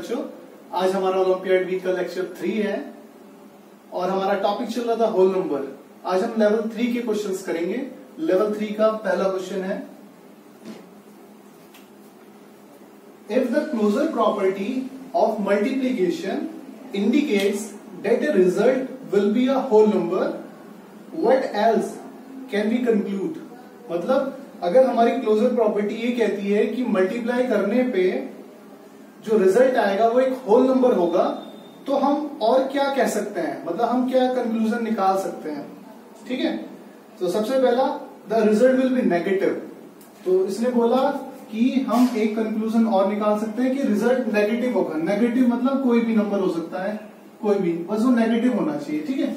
बच्चों, आज हमारा ओलंपियाड वीक का लेक्चर थ्री है और हमारा टॉपिक चल रहा था होल नंबर आज हम लेवल थ्री के क्वेश्चंस करेंगे. लेवल थ्री का पहला क्वेश्चन है if the closure property of multiplication indicates that a result will be a whole number else can we conclude? मतलब अगर हमारी क्लोजर प्रॉपर्टी ये कहती है कि मल्टीप्लाई करने पे जो रिज़ल्ट आएगा वो एक होल नंबर होगा तो हम और क्या कह सकते हैं? मतलब हम क्या कंक्लूजन निकाल सकते हैं? ठीक है? तो सबसे पहला the result will be negative तो इसने बोला कि हम एक कंक्लूजन और निकाल सकते हैं कि रिज़ल्ट नेगेटिव होगा। नेगेटिव मतलब कोई भी नंबर हो सकता है, कोई भी। बस वो नेगेटिव होना चाहिए, ठीक है?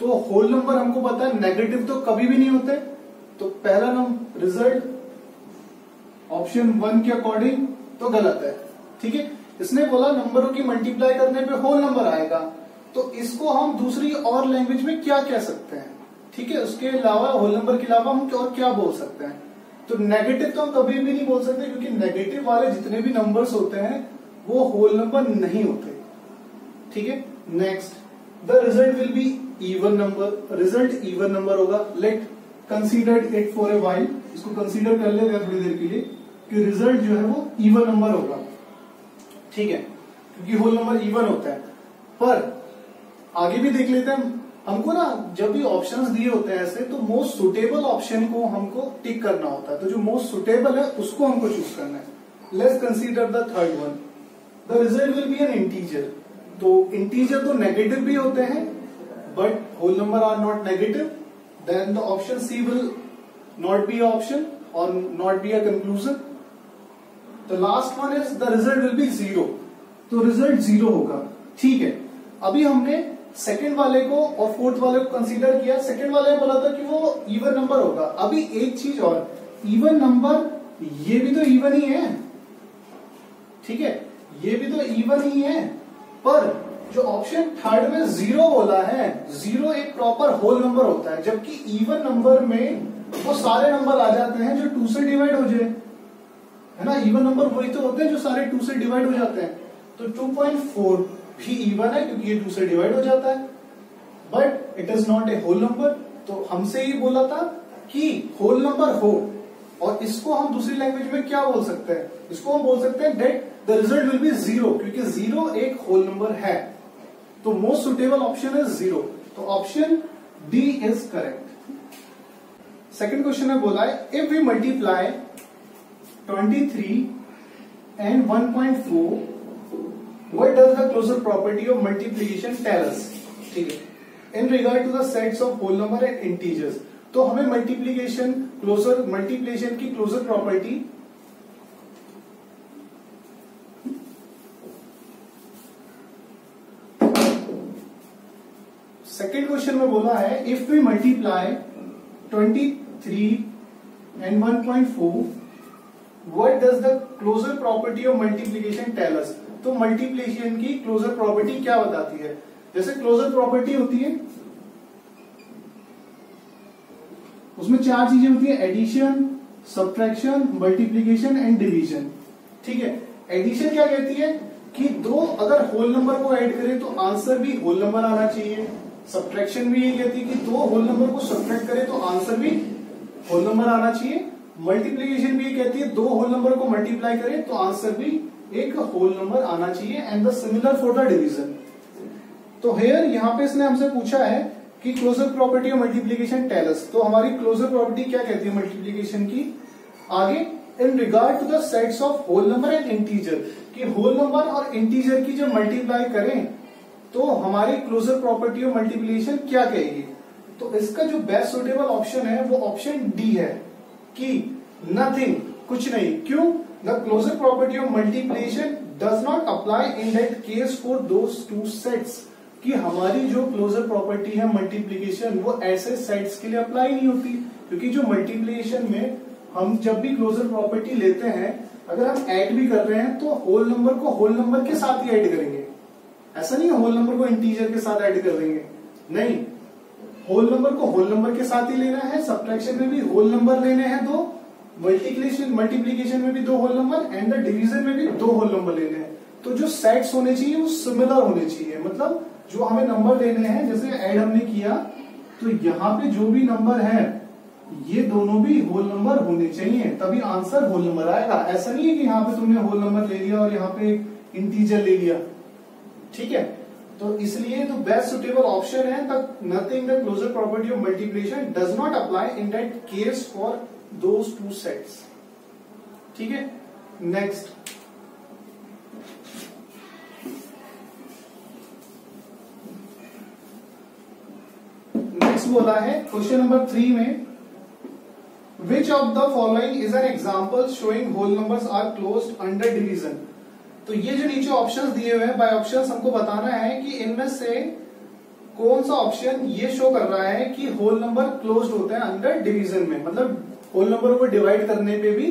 तो होल नंबर हमको पता है नेगेटिव तो कभी भी नहीं होते। तो पहला नंबर रिज़ल्ट ऑप्शन वन के अकॉर्डिंग तो गलत है। ठीक है? इसने बोला नंबरों की मल्टीप्लाई करने पे होल नंबर आएगा। तो इसको हम दूसरी और लैंग्वेज में क्या कह सकते हैं? ठीक है? उसके अलावा होल नंबर के अलावा हम और क्या बोल सकते हैं? तो नेगेटिव तो हम कभी भी नहीं बोल सकते क्योंकि नेगेटिव वाले जितने भी नंबर्स होते हैं, वो होल नंबर नहीं होते। ठीक है? Next the result will be even number result even number होगा। Let considered it for a while इसको कंसीडर कर लेते हैं थोड़ी देर के लिए। कि रिज़ल्ट जो है वो इवन नंबर होगा। ठीक है? क्योंकि होल नंबर इवन होता है। पर आगे भी देख लेते हैं हमको ना जब भी ऑप्शंस दिए होते हैं ऐसे तो मोस्ट सुटेबल ऑप्शन को हमको टिक करना होता है। तो जो मोस्ट सुटेबल है, उसको हमको चूज़ करना है। Let's consider the third one the result will be an integer तो इंटीजर तो नेगेटिव भी होते हैं but whole number are not negative then the option C will not be option or not be a conclusion the last one is the result will be zero तो result zero होगा। ठीक है। अभी हमने second वाले को और fourth वाले को कंसीडर किया। सेकंड वाले बोला था कि वो इवन नंबर होगा। अभी एक चीज़ और। इवन नंबर ये भी तो इवन ही है। ठीक है। ये भी तो इवन ही है। पर जो ऑप्शन थर्ड में ज़ीरो बोला है ज़ीरो एक प्रॉपर होल नंबर होता है। जबकि इवन नंबर में वो सारे नंबर आ जाते हैं जो टू से डिवाइड हो जाए। है ना? इवन नंबर वही तो होते हैं जो सारे टू से डिवाइड हो जाते हैं। तो 2.4 भी इवन है क्योंकि ये टू से डिवाइड हो जाता है। But it is not a whole number तो हमसे ही बोला था कि होल नंबर हो और इसको हम दूसरी लैंग्वेज में क्या बोल सकते हैं? इसको हम बोल सकते हैं that the result will be zero क्योंकि ज़ीरो एक होल नंबर है। तो most suitable option is zero तो option D is correct second question में बोला है if we multiply 23 and 1.4 what does the closure property of multiplication tell us ठीक है in regard to the sets of whole number and integers तो हमें multiplication closure multiplication की closure property second question में बोला है if we multiply 23 and 1.4 does the closure property of multiplication tell us? तो multiplication की क्लोजर प्रॉपर्टी क्या बताती है? जैसे क्लोजर प्रॉपर्टी होती है, उसमें चार चीज़ें होती है addition subtraction multiplication and division ठीक है? एडिशन क्या कहती है? कि दो अगर होल नंबर को ऐड करें तो आंसर भी होल नंबर आना चाहिए। सब्ट्रैक्शन भी यही कहती है कि दो होल नंबर को सब्ट्रैक्ट करें तो आंसर भी होल नंबर आना चाहिए। मल्टीप्लीकेशन भी कहती है, दो होल नंबर को मल्टीप्लाई करें तो आंसर भी एक होल नंबर आना चाहिए and the similar for the division तो हेयर यहाँ पे इसने हमसे पूछा है कि closure property of multiplication tells तो हमारी क्लोजर प्रॉपर्टी क्या कहती है मल्टीप्लीकेशन की? आगे in regard to the sets of whole number and integer कि होल नंबर और इंटीजर की जब मल्टीप्लाई करें तो हमारी क्लोजर प्रॉपर्टी ऑफ़ मल्टीप्लीकेशन क्या कहेगी? तो इसका जो बेस्ट सुटेबल ऑप्शन है, वो ऑप्शन डी है। कि नथिंग कुछ नहीं। क्यों? The closure property of multiplication does not apply in that case for those two sets कि हमारी जो क्लोजर प्रॉपर्टी है मल्टीप्लीकेशन वो ऐसे सेट्स के लिए अप्लाई नहीं होती। क्योंकि जो मल्टीप्लीकेशन में हम जब भी क्लोजर प्रॉपर्टी लेते हैं, अगर हम ऐड भी कर रहे हैं तो होल नंबर को होल नंबर के साथ ही ऐड करेंगे। ऐसा नहीं है होल नंबर को इंटीजर के साथ ऐड कर देंगे। नहीं। होल नंबर को होल नंबर के साथ ही लेना है सब्ट्रैक्शन में भी होल नंबर लेने हैं दो मल्टीप्लीकेशन मल्टीप्लीकेशन में भी दो whole number and the division में भी दो होल नंबर लेने हैं। तो जो सेट्स होने चाहिए वो सिमिलर होने चाहिए। मतलब जो हमें नंबर लेने हैं, जैसे एड हमने किया तो यहाँ पे जो भी नंबर है, ये दोनों भी होल नंबर होने चाहिए। तभी आंसर होल नंबर आएगा। ऐसा नहीं है कि यहाँ पे तुमने होल नंबर ले लिया और यहाँ पे इंटीजर ले लिया। ठीक है? तो इसलिए तो बेस्ट सुटेबल ऑप्शन है तक nothing the closure property of multiplication does not apply in that case for those two sets ठीक है? नेक्स्ट नेक्स्ट बोला है क्वेश्चन नंबर थ्री में which of the following is an example showing whole numbers are close under division तो ये जो नीचे options दिए हुए हैं बाय ऑप्शंस हमको बताना है कि इनमें से कौन सा ऑप्शन ये शो कर रहा है कि होल नंबर क्लोज होते हैं अंडर डिवीज़न में। मतलब होल नंबर को डिवाइड करने पे भी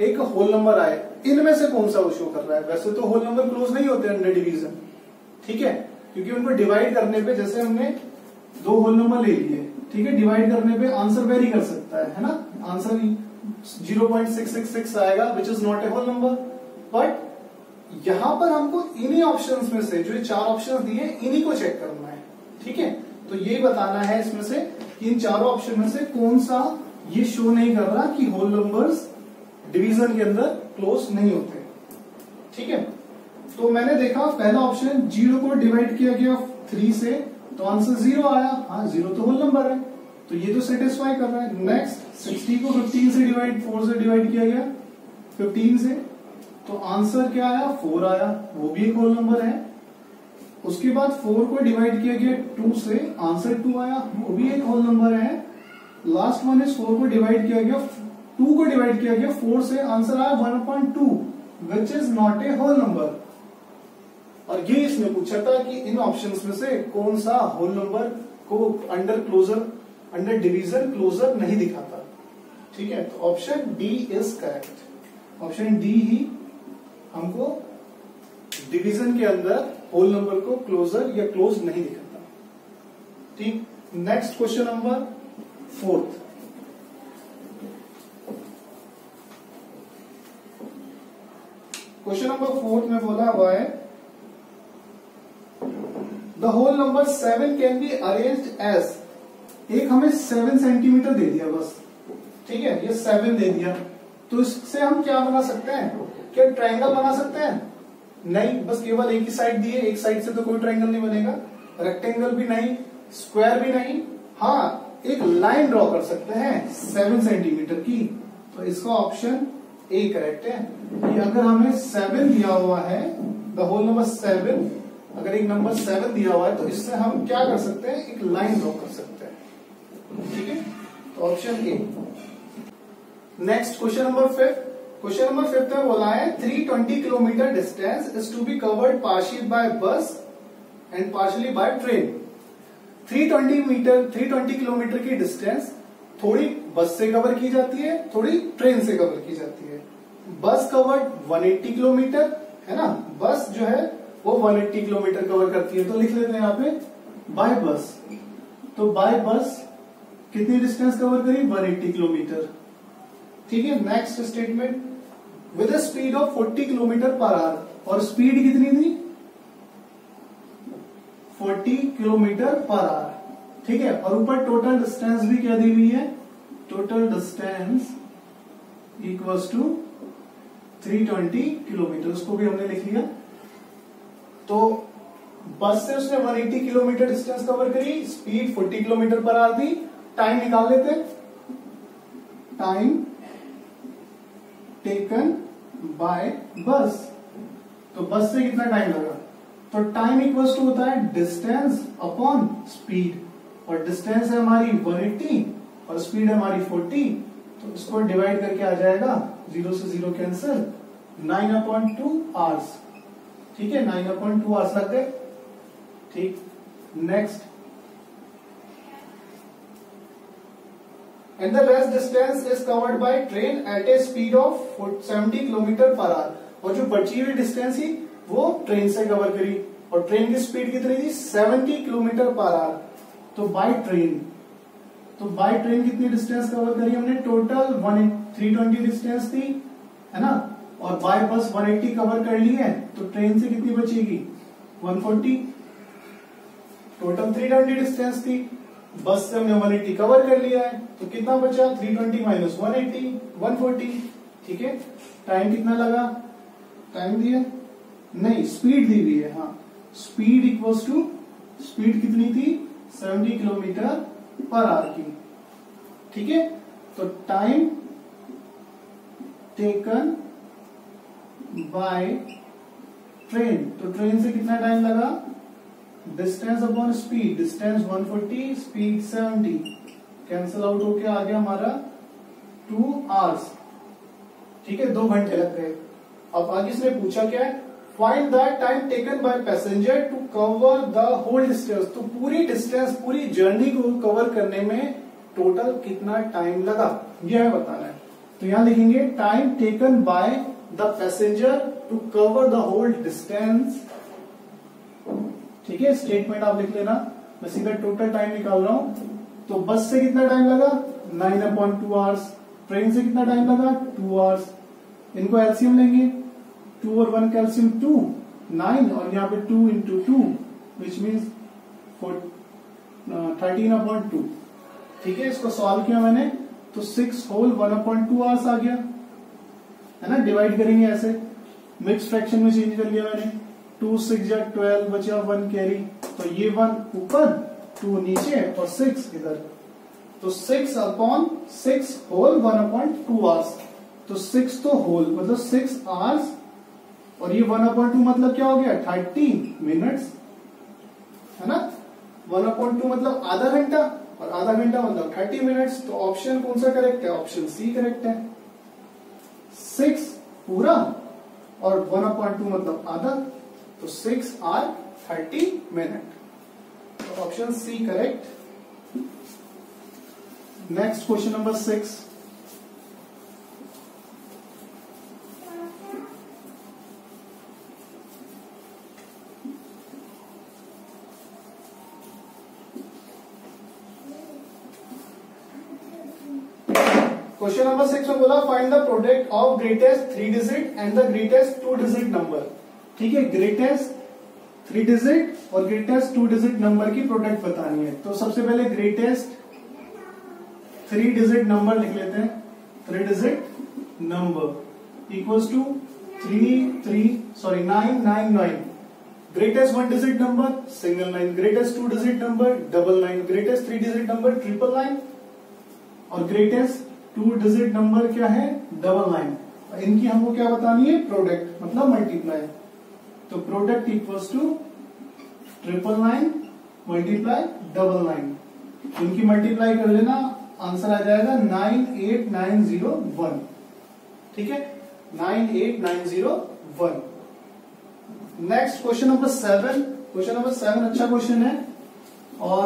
एक होल नंबर आए। इनमें से कौन सा वो शो कर रहा है? वैसे तो होल नंबर क्लोज नहीं होते अंडर डिवीज़न ठीक है? क्योंकि उनको डिवाइड करने पे जैसे हमने दो होल नंबर ले लिए। ठीक है? डिवाइड करने पे आंसर वेरी कर सकता है है ना? आंसर 0.666 आएगा which is not a whole number but यहाँ पर हमको इन्हीं ऑप्शंस में से, जो ये चार ऑप्शंस दिए इन्हीं को चेक करना है। ठीक है? तो ये बताना है इसमें से इन चारों ऑप्शन में से कौन सा ये शो नहीं कर रहा कि होल नंबर्स डिवीज़न के अंदर क्लोज नहीं होते। ठीक है? तो मैंने देखा, पहला ऑप्शन ज़ीरो को डिवाइड किया गया थ्री से तो आंसर ज़ीरो आया। हाँ ज़ीरो तो होल नंबर है। तो ये तो सेटिस्फाई कर रहा है। नेक्स्ट सिक्सटी को फिफ्टीन से डिवाइड फोर से डिवाइड किया गया फिफ्टीन से। तो आंसर क्या आया? फोर आया। वो भी एक होल नंबर है। उसके बाद फोर को डिवाइड किया गया टू से आंसर टू आया। वो भी एक होल नंबर है। लास्ट वन इज़ फोर को डिवाइड किया गया। टू को डिवाइड किया गया। फोर से आंसर आया one point two which is not a whole number और ये इसने पूछा था कि इन ऑप्शंस में से कौन सा होल नंबर को under closure under division closure नहीं दिखाता। ठीक है? तो option D is correct option D ही हमको डिवीज़न के अंदर होल नंबर को क्लोजर या क्लोज नहीं दिखाता। ठीक next question number fourth question number fourth में बोला हुआ है the whole number seven can be arrange as एक हमें सेवन सेंटीमीटर दे दिया बस। ठीक है, ये सेवन दे दिया। तो इससे हम क्या बना सकते हैं? क्या ट्रायंगल बना सकते हैं? नहीं, बस केवल एक ही साइड दिए, एक साइड से तो कोई ट्रायंगल नहीं बनेगा। रेक्टेंगल भी नहीं स्क्वायर भी नहीं। हाँ एक लाइन ड्रॉ कर सकते हैं सेवन सेंटीमीटर की। तो इसका ऑप्शन ए करेक्ट है। कि अगर हमें सेवन दिया हुआ है द होल नंबर सेवन अगर एक नंबर सेवन दिया हुआ है तो इससे हम क्या कर सकते हैं? एक लाइन ड्रॉ कर सकते हैं। ठीक है? तो option A next question number fifth question number fifth में बोला है 320 kilometre distance is to be covered partially by bus and partially by train 320 metre 320 kilometre की डिस्टेंस थोड़ी बस से कवर की जाती है, थोड़ी ट्रेन से कवर की जाती है. बस कवर्ड 180 किलोमीटर है ना? बस जो है, वो 180 किलोमीटर कवर करती है. तो लिख लेते हैं यहाँ पे बाय बस तो बाय बस कितनी डिस्टेंस कवर करी? 180 किलोमीटर ठीक है? Next statement with speed of 40 kilometre per hour और स्पीड कितनी थी? 40 किलोमीटर पर आवर ठीक है? और ऊपर टोटल डिस्टेंस भी क्या दी हुई है? Total distance equals to 320 kilometre उसको भी हमने लिख लिया। तो बस से उसने 180 किलोमीटर डिस्टेंस कवर करी। स्पीड 40 किलोमीटर पर आर थी। टाइम निकाल लेते। टाइम टेकन बाय बस तो बस से कितना टाइम लगा? तो टाइम इक्वल्स टू होता है डिस्टेंस अपॉन स्पीड और डिस्टेंस है हमारी 180 और स्पीड है हमारी 40 तो इसको डिवाइड करके आ जाएगा ज़ीरो से zero cancel nine upon two hours ठीक है? नाइन अपॉइंट टू आवर्स लग गए। ठीक? Next and the rest distance is covered by train at a speed of 70 km per hour. और जो बची हुई डिस्टेंस थी, वो ट्रेन से कवर करी। और ट्रेन की स्पीड कितनी थी? 70 किलोमीटर पर आवर तो बाय ट्रेन तो बाय ट्रेन कितनी डिस्टेंस कवर करी हमने? टोटल 320 डिस्टेंस थी, है ना? और बाय बस 180 कवर कर ली है तो ट्रेन से कितनी बचेगी? 140 टोटल 320 डिस्टेंस थी। बस से हमने 180 कवर कर लिया है। तो कितना बचा? 320 ट्वेंटी माइनस वन एट्टी ठीक है? टाइम कितना लगा? टाइम दिया? नहीं स्पीड दी हुई है हाँ। स्पीड इक्वल्स टू स्पीड कितनी थी? 70 किलोमीटर पर आवर की। ठीक है? तो टाइम टेकन बाय ट्रेन तो ट्रेन से कितना टाइम लगा? Distance upon speed distance 140 speed 70 cancel out होके आ गया हमारा? टू आवर्स ठीक है, दो घंटे लग गए। अब आगे इसने पूछा क्या है? Find the time taken by passenger to cover the whole distance तो पूरी डिस्टेंस पूरी जर्नी को कवर करने में टोटल कितना टाइम लगा? यह हमें बताना है। तो यहाँ लिखेंगे time taken by the passenger to cover the whole distance ठीक है स्टेटमेंट आप लिख लेना। मैं सीधा टोटल टाइम निकाल रहा हूँ। तो बस से कितना टाइम लगा? Nine upon two hours train से कितना टाइम लगा? टू आवर्स इनको एल्सियम लेंगे। टू और वन कैल्सियम टू नाइन और यहाँ पे two into two which means thirteen upon two ठीक है, इसको सॉल्व किया मैंने। तो six whole one upon two hours आ गया। है ना? डिवाइड करेंगे ऐसे। मिक्स फ्रैक्शन में चेंज कर लिया मैंने। टू, सिक्स या ट्वेल्व बचा वन कैरी तो ये वन ऊपर, टू नीचे और सिक्स इधर। तो six upon six whole one upon two hours. तो सिक्स तो होल मतलब सिक्स आवर्स, और ये वन अपॉइंट टू मतलब क्या हो गया? थर्टी मिनट्स, है ना? वन अपॉइंट टू मतलब आधा घंटा, और आधा घंटा मतलब थर्टी मिनट्स तो ऑप्शन कौन सा करेक्ट है? ऑप्शन सी करेक्ट है। सिक्स पूरा, और वन अपॉइंट टू मतलब आधा। तो सिक्स आर थर्टी मिनट तो option C correct next question number six question number six में बोला find the product of greatest three digit and the greatest two digit number ठीक है ग्रेटेस्ट थ्री डिजिट और greatest two digit number की product बतानी है। तो सबसे पहले ग्रेटेस्ट थ्री डिजिट नंबर लिख लेते हैं। Three digit number equals to three three sorry nine nine nine greatest one digit number single nine greatest two digit number double nine greatest three digit number triple nine और greatest two digit number क्या है? Double nine इनकी हमको क्या बतानी है? Product मतलब multiply तो product equals to triple nine multiply double nine इनकी मल्टीप्लाई कर लेना आंसर आ जाएगा nine eight nine zero one ठीक है? Nine eight nine zero one next question number seven question number seven अच्छा क्वेश्चन है। और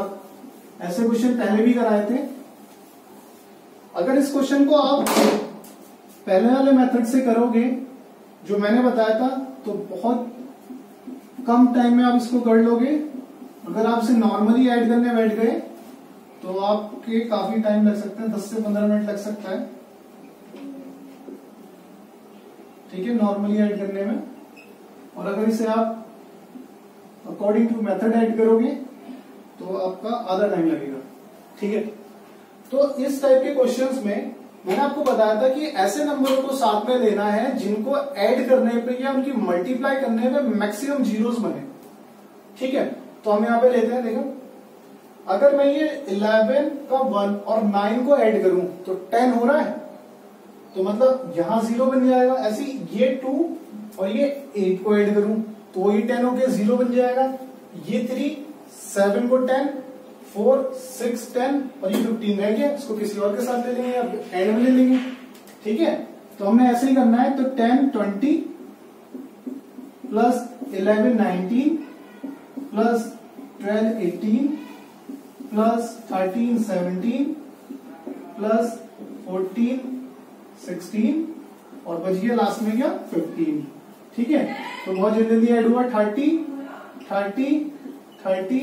ऐसे क्वेश्चन पहले भी कराए थे। अगर इस क्वेश्चन को आप पहले वाले मेथड से करोगे, जो मैंने बताया था तो बहुत कम टाइम में आप इसको कर लोगे। अगर आप इसे नॉर्मली ऐड करने बैठ गए तो आपके काफ़ी टाइम लग सकते हैं, दस से पंद्रह मिनट लग सकता है। ठीक है नॉर्मली ऐड करने में। और अगर इसे आप अकॉर्डिंग टू मेथड ऐड करोगे तो आपका आधा टाइम लगेगा। ठीक है? तो इस टाइप के क्वेश्चंस में मैंने आपको बताया था कि ऐसे नंबरों को साथ में लेना है जिनको ऐड करने पे या उनकी मल्टीप्लाई करने पे मैक्सिमम जीरोस बने। ठीक है? तो हम यहाँ पे लेते हैं, देखो। अगर मैं ये 11 का 1 और 9 को ऐड करूँ तो 10 हो रहा है। तो मतलब यहाँ ज़ीरो बन जाएगा। ऐसी ये 2 और ये 8 को ऐड करूँ तो ये 10 गया ज़ीरो बन जाएगा। ये 3 7 को 10 फोर, सिक्स, टेन, और ये फिफ्टीन रह गया। इसको किसी और के साथ ले लेंगे या में ले लेंगे। ठीक है? तो हमने ऐसे ही करना है तो ten, twenty, plus eleven, nineteen, plus twelve, eighteen, plus thirteen, seventeen, plus fourteen, sixteen, और बच गया लास्ट में क्या? फिफ्टीन ठीक है? तो बहुत जल्दी ऐड हुआ थर्टी थर्टी थर्टी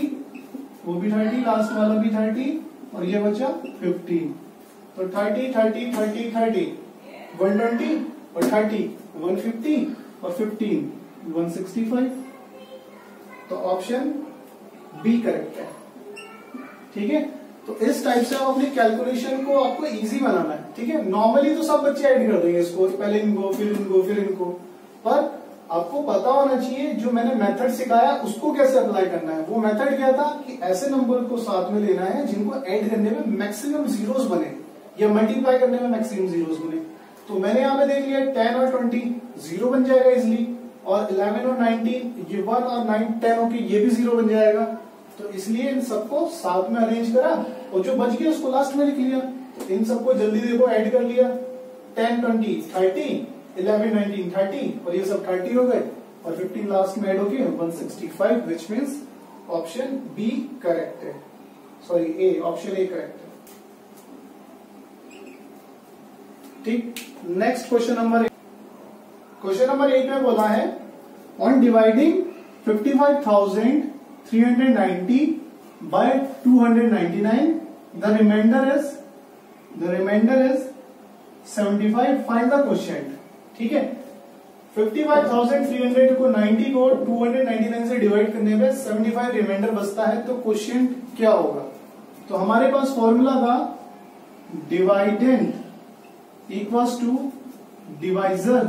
वो भी थर्टी लास्ट वाला भी थर्टी और ये बचा फिफ्टीन तो थर्टी थर्टी थर्टी थर्टी 120 और 30 150 और 15 165 तो ऑप्शन बी करेक्ट है. ठीक है? तो इस टाइप से आप अपनी कैलकुलेशन को आपको इजी बनाना है. ठीक है? नॉर्मली तो सब बच्चे ऐड कर देंगे इसको पहले इनको, फिर इनको फिर इनको. आपको पता होना चाहिए, जो मैंने मेथड सिखाया, उसको कैसे अप्लाई करना है? वो मेथड क्या था कि ऐसे नंबर को साथ में लेना है, जिनको ऐड करने में मैक्सिमम जीरोस बने, या मल्टीप्लाई करने में मैक्सिमम जीरोस बने। तो मैंने यहाँ पे देख लिया टेन और ट्वेंटी ज़ीरो बन जाएगा इसलिए और इलेवन और नाइनटीन ये वन और नाइन टेन होके ये भी ज़ीरो बन जाएगा। तो इसलिए इन सबको साथ में अरेंज करा, और जो बच गया उसको लास्ट में लिख लिया। इन सबको जल्दी देखो ऐड कर लिया। Ten twenty thirty eleven nineteen thirty और ये सब थर्टी हो गए। और फिफ्टीन लास्ट में एड हो गए one sixty five which means option B correct है। Sorry A option A correct है। ठीक? Next question number question number eight में बोला है on dividing fifty five thousand three hundred ninety by two hundred ninety nine the remainder ठीक है? Fifty five thousand three hundred को ninety को two hundred ninety nine से divide करने seventy five remainder बचता है तो क्वेश्चन क्या होगा? तो हमारे पास फॉर्मूला था dividend equals to divisor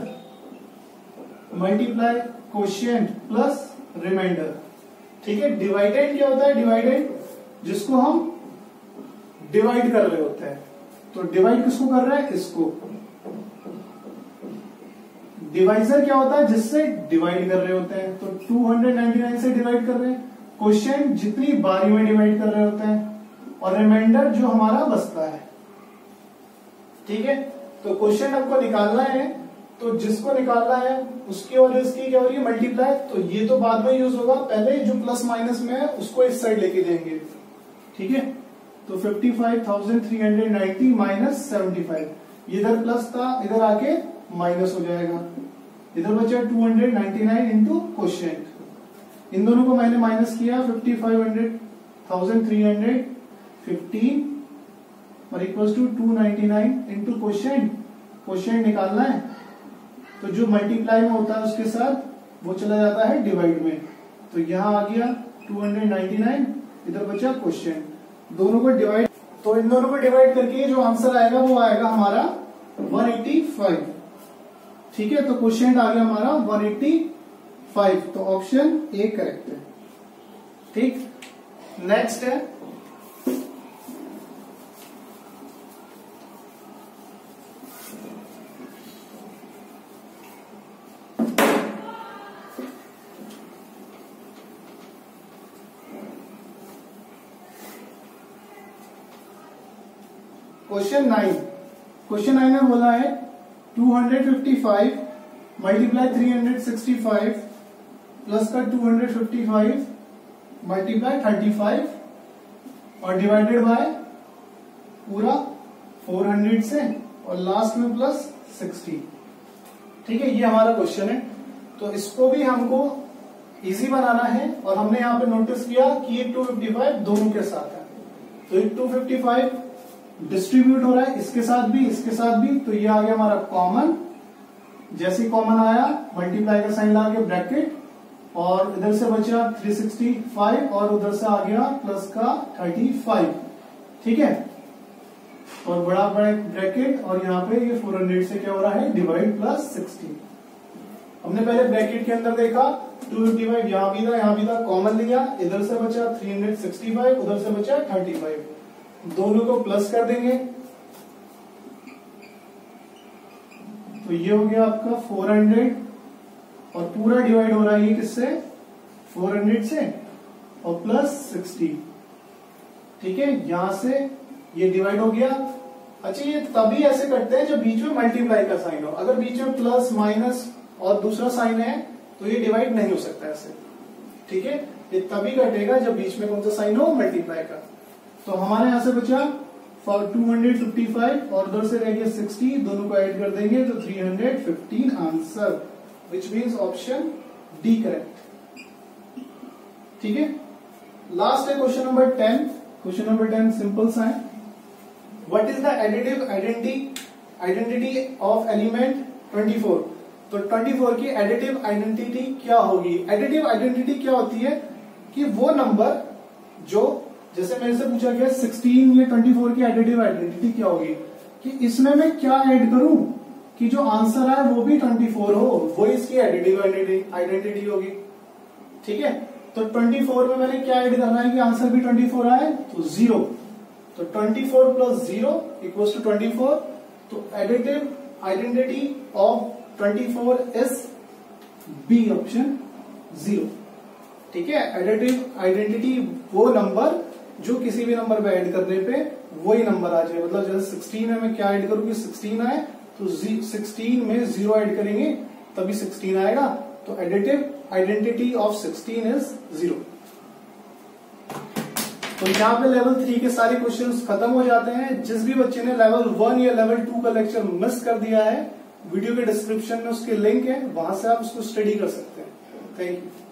multiply question plus remainder ठीक है? डिवाइडेंट क्या होता है? डिवाइडेंट जिसको हम डिवाइड कर रहे होते हैं। तो डिवाइड किसको कर रहा है? इसको। डिवाइजर क्या होता है? जिससे डिवाइड कर रहे होते हैं। तो 299 से डिवाइड कर रहे हैं। क्वेश्चन जितनी बारी में डिवाइड कर रहे होते हैं। और रिमाइंडर जो हमारा बचता है। ठीक है? तो क्वेश्चन हमको निकालना है। तो जिसको निकालना है उसकी और इसकी क्या हो रही है? मल्टीप्लाई तो ये तो बाद में यूज़ होगा। पहले जो प्लस माइनस में है उसको इस साइड लेके जाएँगे ठीक है? तो 55,390 माइनस सेवेंटी फाइव इधर प्लस था इधर आके माइनस हो जाएगा। इधर बचा 299 हंड्रेड नाइन इंटू क्वेश्चन इन दोनों को मैंने माइनस किया fifty five hundred thousand three hundred fifteen और equals to two ninety nine into question question निकालना है। तो जो मल्टीप्लाई में होता है उसके साथ, वो चला जाता है डिवाइड में। तो यहाँ आ गया 299 इधर बचा क्वेश्चन दोनों को डिवाइड तो इन दोनों को डिवाइड करके जो आंसर आएगा, वो आएगा हमारा 185 ठीक है तो क्वेश्चन आ गया हमारा 185 तो ऑप्शन ए करेक्ट है। ठीक? नेक्स्ट है। Question nine. क्वेश्चन नाइन में बोला है 255 मल्टीप्लाई 365 प्लस का 255 मल्टीप्लाई 35 और डिवाइडेड बाय पूरा 400 से और लास्ट में प्लस 60 ठीक है, ये हमारा क्वेश्चन है। तो इसको भी हमको इजी बनाना है और हमने यहाँ पे नोटिस किया कि ये 255 दोनों के साथ है। तो ये 255 डिस्ट्रीब्यूट हो रहा है, इसके साथ भी, इसके साथ भी तो ये आ गया हमारा कॉमन जैसे कॉमन आया मल्टीप्लाई का साइन ला गया ब्रैकेट और इधर से बचा 365 और उधर से आ गया प्लस का 35 ठीक है? और बड़ा बड़ा ब्रैकेट और यहाँ पे ये 400 से क्या हो रहा है? डिवाइड प्लस 60 हमने पहले ब्रैकेट के अंदर देखा 255 यहाँ भी था, यहाँ भी था कॉमन लिया, इधर से बचा 365 उधर से बचा 35 दोनों को प्लस कर देंगे। तो ये हो गया आपका 400 और पूरा डिवाइड हो रहा है किससे? 400 से और प्लस 60 ठीक है? यहाँ से ये डिवाइड हो गया। अच्छा ये तभी ऐसे करते हैं जब बीच में मल्टीप्लाई का साइन हो। अगर बीच में प्लस माइनस और दूसरा साइन है तो ये डिवाइड नहीं हो सकता ऐसे। ठीक है? ये तभी कटेगा जब बीच में कौन सा साइन हो? मल्टीप्लाई का। तो हमारे यहाँ से बचा फॉर 255 और उधर से रह गया 60 दोनों को ऐड कर देंगे तो 315 answer which means option D correct ठीक है? लास्ट है question number ten question number ten simple सा है what is the additive identity identity of element 24 तो 24 की एडिटिव आइडेंटिटी क्या होगी? एडिटिव आइडेंटिटी क्या होती है? कि वो नंबर जो जैसे मेरे से पूछा गया 16 या 24 की एडिटिव आइडेंटिटी क्या होगी? कि इसमें मैं क्या ऐड करूँ? कि जो आंसर आए वो भी 24 हो वो इसकी एडिटिव आइडेंटिटी होगी। ठीक है? तो 24 में मैंने क्या ऐड करना है कि आंसर भी 24 आए तो ज़ीरो तो 24 प्लस ज़ीरो इक्वल्स टू 24 तो additive identity of 24 is B option zero ठीक है? एडिटिव आइडेंटिटी वो नंबर जो किसी भी नंबर पे ऐड करने पे वही नंबर आ जाए। मतलब जैसे 16 में मैं क्या ऐड करूँगी 16 आए तो 16 में ज़ीरो ऐड करेंगे, तभी 16 आएगा। तो additive identity of 16 is zero तो यहाँ पे लेवल थ्री के सारे क्वेश्चंस खत्म हो जाते हैं। जिस भी बच्चे ने लेवल वन या लेवल टू का लेक्चर मिस कर दिया है वीडियो के डिस्क्रिप्शन में उसके लिंक है, वहाँ से आप उसको स्टडी कर सकते हैं। Thank you